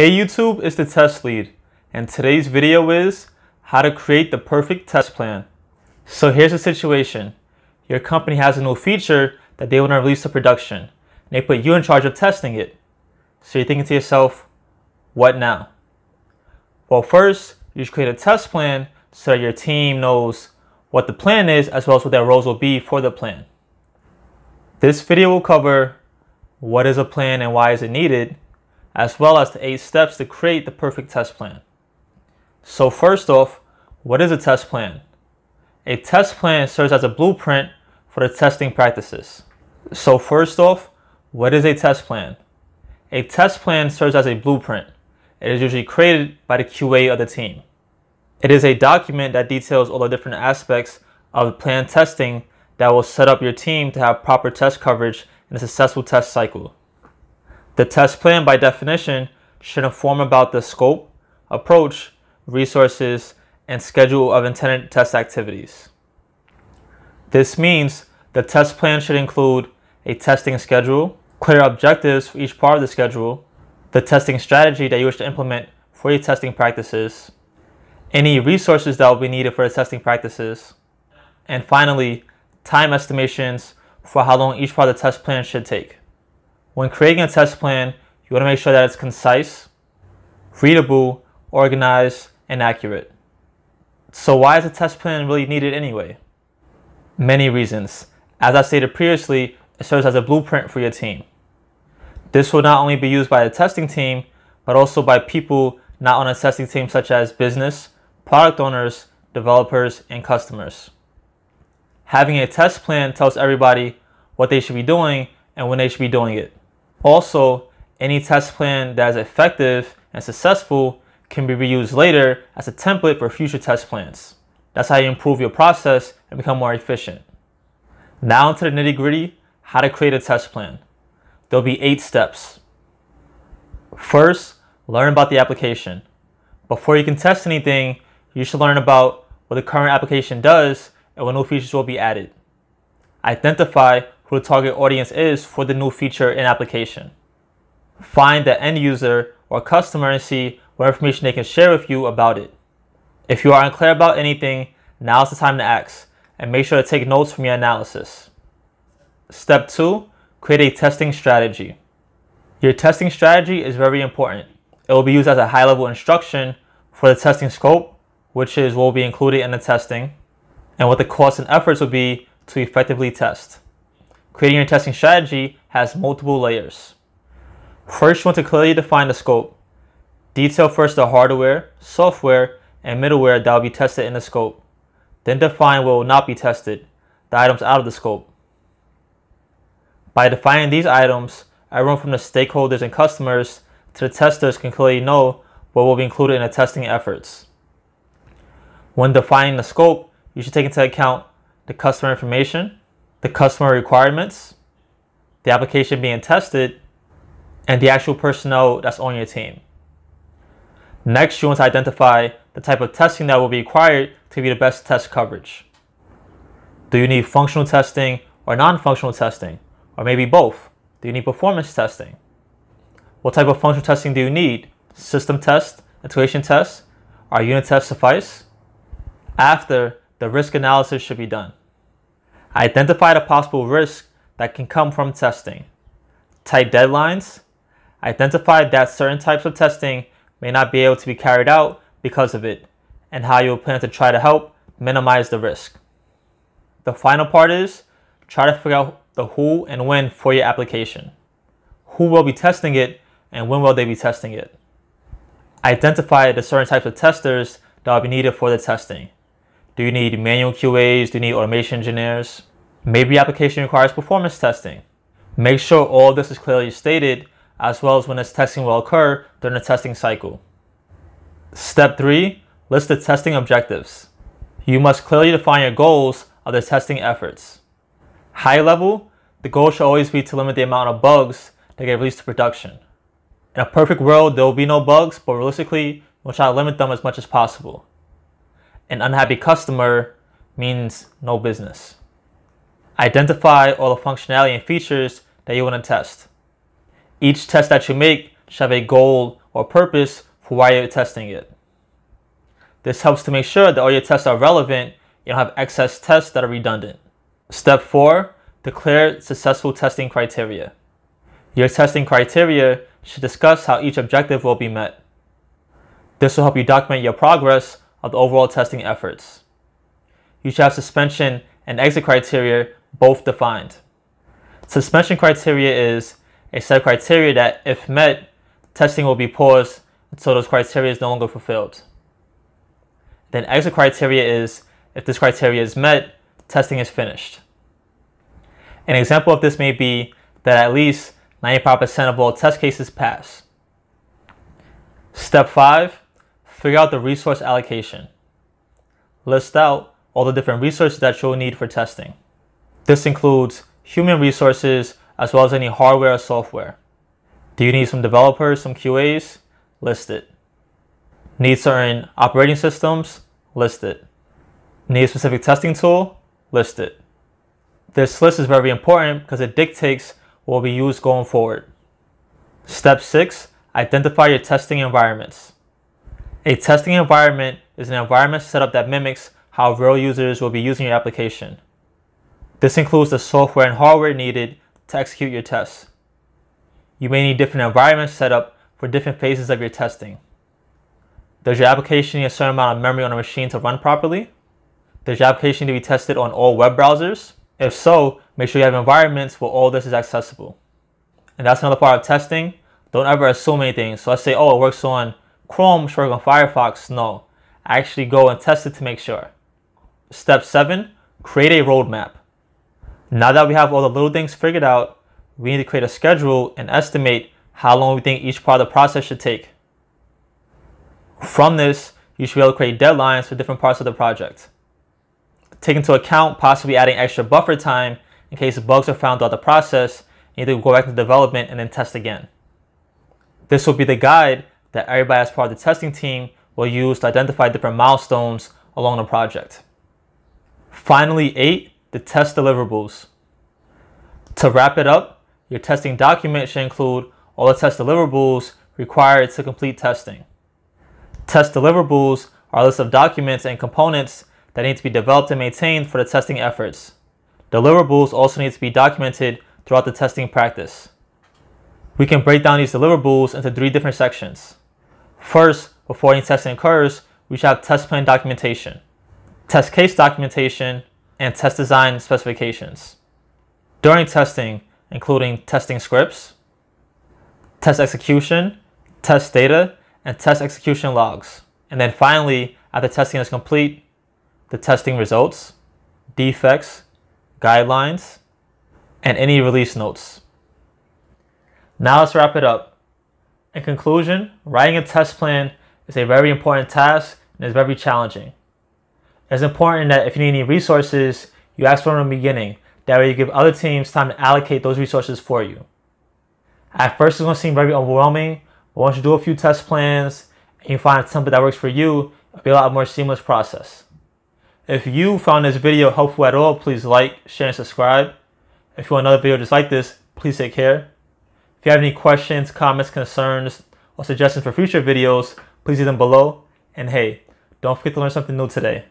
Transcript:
Hey YouTube, it's the test lead, and today's video is how to create the perfect test plan. So here's the situation. Your company has a new feature that they want to release to production. And they put you in charge of testing it. So you're thinking to yourself, what now? Well, first, you should create a test plan so that your team knows what the plan is as well as what their roles will be for the plan. This video will cover what is a plan and why is it needed, as well as the eight steps to create the perfect test plan. So first off, what is a test plan? A test plan serves as a blueprint for the testing practices. So first off, what is a test plan? A test plan serves as a blueprint. It is usually created by the QA of the team. It is a document that details all the different aspects of the plan testing that will set up your team to have proper test coverage in a successful test cycle. The test plan, by definition, should inform about the scope, approach, resources, and schedule of intended test activities. This means the test plan should include a testing schedule, clear objectives for each part of the schedule, the testing strategy that you wish to implement for your testing practices, any resources that will be needed for the testing practices, and finally, time estimations for how long each part of the test plan should take. When creating a test plan, you want to make sure that it's concise, readable, organized, and accurate. So why is a test plan really needed anyway? Many reasons. As I stated previously, it serves as a blueprint for your team. This will not only be used by the testing team, but also by people not on a testing team such as business, product owners, developers, and customers. Having a test plan tells everybody what they should be doing and when they should be doing it. Also, any test plan that is effective and successful can be reused later as a template for future test plans. That's how you improve your process and become more efficient. Now into the nitty gritty, how to create a test plan. There'll be eight steps. First, learn about the application. Before you can test anything, you should learn about what the current application does and what new features will be added. Identify who the target audience is for the new feature in application. Find the end user or customer and see what information they can share with you about it. If you are unclear about anything, now is the time to ask and make sure to take notes from your analysis. Step 2. Create a testing strategy. Your testing strategy is very important. It will be used as a high level instruction for the testing scope, which is what will be included in the testing, and what the costs and efforts will be to effectively test. Creating your testing strategy has multiple layers. First, you want to clearly define the scope. Detail first the hardware, software, and middleware that will be tested in the scope. Then define what will not be tested, the items out of the scope. By defining these items, everyone from the stakeholders and customers to the testers can clearly know what will be included in the testing efforts. When defining the scope, you should take into account the customer information, the customer requirements, the application being tested, and the actual personnel that's on your team. Next, you want to identify the type of testing that will be required to be the best test coverage. Do you need functional testing or non-functional testing? Or maybe both? Do you need performance testing? What type of functional testing do you need? System test, integration test, or unit tests suffice? After, the risk analysis should be done. Identify the possible risks that can come from testing. Tight deadlines. Identify that certain types of testing may not be able to be carried out because of it, and how you will plan to try to help minimize the risk. The final part is try to figure out the who and when for your application. Who will be testing it and when will they be testing it? Identify the certain types of testers that will be needed for the testing. Do you need manual QAs? Do you need automation engineers? Maybe application requires performance testing. Make sure all this is clearly stated as well as when this testing will occur during the testing cycle. Step 3. List the testing objectives. You must clearly define your goals of the testing efforts. High level, the goal should always be to limit the amount of bugs that get released to production. In a perfect world, there will be no bugs, but realistically, we'll try to limit them as much as possible. An unhappy customer means no business. Identify all the functionality and features that you want to test. Each test that you make should have a goal or purpose for why you're testing it. This helps to make sure that all your tests are relevant, you don't have excess tests that are redundant. Step 4. Declare successful testing criteria. Your testing criteria should discuss how each objective will be met. This will help you document your progress of the overall testing efforts. You should have suspension and exit criteria both defined. Suspension criteria is a set of criteria that, if met, testing will be paused until those criteria is no longer fulfilled. Then exit criteria is if this criteria is met, testing is finished. An example of this may be that at least 95% of all test cases pass. Step 5. Figure out the resource allocation. List out all the different resources that you'll need for testing. This includes human resources as well as any hardware or software. Do you need some developers, some QAs? List it. Need certain operating systems? List it. Need a specific testing tool? List it. This list is very important because it dictates what will be used going forward. Step 6. Identify your testing environments. A testing environment is an environment setup that mimics how real users will be using your application. This includes the software and hardware needed to execute your tests. You may need different environments set up for different phases of your testing. Does your application need a certain amount of memory on a machine to run properly? Does your application need to be tested on all web browsers? If so, make sure you have environments where all this is accessible. And that's another part of testing. Don't ever assume anything. So let's say, oh, it works on Chrome, should work on Firefox. No, actually go and test it to make sure. Step seven, create a roadmap. Now that we have all the little things figured out, we need to create a schedule and estimate how long we think each part of the process should take. From this, you should be able to create deadlines for different parts of the project. Take into account possibly adding extra buffer time in case bugs are found throughout the process. You need to go back to development and then test again. This will be the guide that everybody as part of the testing team will use to identify different milestones along the project. Finally, eight, the test deliverables. To wrap it up, your testing document should include all the test deliverables required to complete testing. Test deliverables are a list of documents and components that need to be developed and maintained for the testing efforts. Deliverables also need to be documented throughout the testing practice. We can break down these deliverables into three different sections. First, before any testing occurs, we should have test plan documentation, test case documentation, and test design specifications. During testing, including testing scripts, test execution, test data, and test execution logs. And then finally, after testing is complete, the testing results, defects, guidelines, and any release notes. Now let's wrap it up. In conclusion, writing a test plan is a very important task and is very challenging. It's important that if you need any resources, you ask for them in the beginning. That way you give other teams time to allocate those resources for you. At first it's going to seem very overwhelming, but once you do a few test plans and you find a template that works for you, it'll be a lot more seamless process. If you found this video helpful at all, please like, share, and subscribe. If you want another video just like this, please take care. If you have any questions, comments, concerns, or suggestions for future videos, please leave them below. And hey, don't forget to learn something new today.